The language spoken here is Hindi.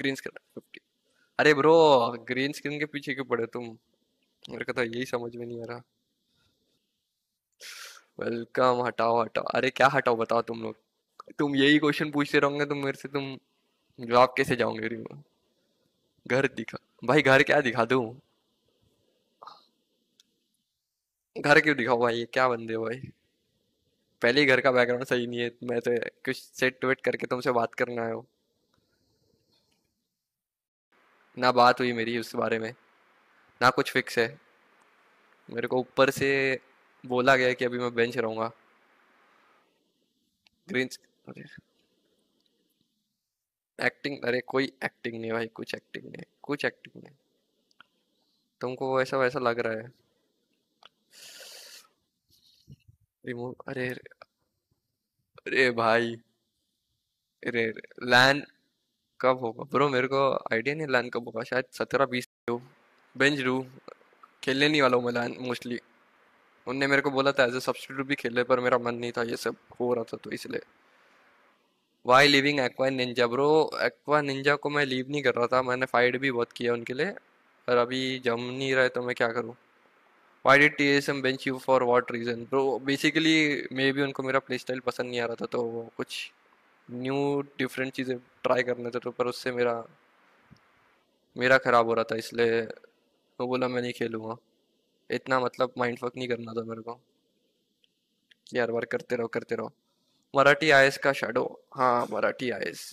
ग्रीन स्क्रीन फिफ्टी अरे ब्रो ग्रीन स्क्रीन के पीछे क्यों पड़े तुम? मेरे को तो यही समझ में नहीं आ रहा। वेलकम हटाओ हटाओ। अरे क्या हटाओ, बताओ तुम लोग। तुम यही क्वेश्चन पूछते रहोगे तुम मेरे से तुम जवाब कैसे जाओगे रिमो घर दिखा। भाई, घर क्या दिखा दूँ? घर क्यों दिखाओ भाई? ये क्या बंदे भाई? पहले ही घर का बैकग्राउंड सही नहीं है। मैं तो कुछ सेट वेट करके तुमसे बात करना हूँ। ना बात हुई मेरी उस बारे में, ना कुछ फिक्स है। मेरे को ऊपर से बोला गया कि अभी मैं बेंच रहूँगा। ग्रीन अरे। एक्टिंग अरे कोई एक्टिंग नहीं भाई, कुछ एक्टिंग नहीं कुछ एक्टिंग नहीं तुमको वैसा वैसा लग रहा है। रिमूव अरे अरे भाई। अरे लैन कब होगा? ब्रो, मेरे को आइडिया नहीं लैन कब होगा? शायद सत्रह, बीस बेंच रू खेलने नहीं वाला हूँ मैं लैन मोस्टली उनने मेरे को बोला था एज ए सब्सटीट्यूट भी खेले, पर मेरा मन नहीं था, ये सब हो रहा था तो इसलिए। Why living aqua ninja bro aqua ninja को मैं लीव नहीं कर रहा था। मैंने फाइट भी बहुत किया उनके लिए, पर अभी जम नहीं रहे तो मैं क्या करूँ? Why did T S M bench you for what reason bro basically मे भी उनको मेरा प्ले स्टाइल पसंद नहीं आ रहा था तो कुछ न्यू डिफरेंट चीज़ें ट्राई करने थे तो पर उससे मेरा मेरा ख़राब हो रहा था, इसलिए वो बोला, मैं नहीं खेलूँगा। इतना मतलब माइंड फक नहीं करना था मेरे को। यार, बार करते रहो करते रहो। मराठी आयस का शेडो हाँ मराठी आयस।